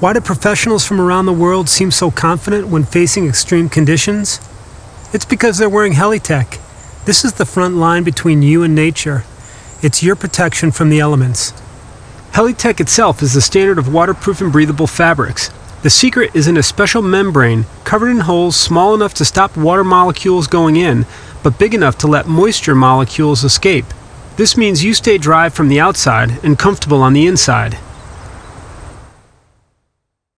Why do professionals from around the world seem so confident when facing extreme conditions? It's because they're wearing Helitech. This is the front line between you and nature. It's your protection from the elements. Helitech itself is the standard of waterproof and breathable fabrics. The secret is in a special membrane covered in holes small enough to stop water molecules going in, but big enough to let moisture molecules escape. This means you stay dry from the outside and comfortable on the inside.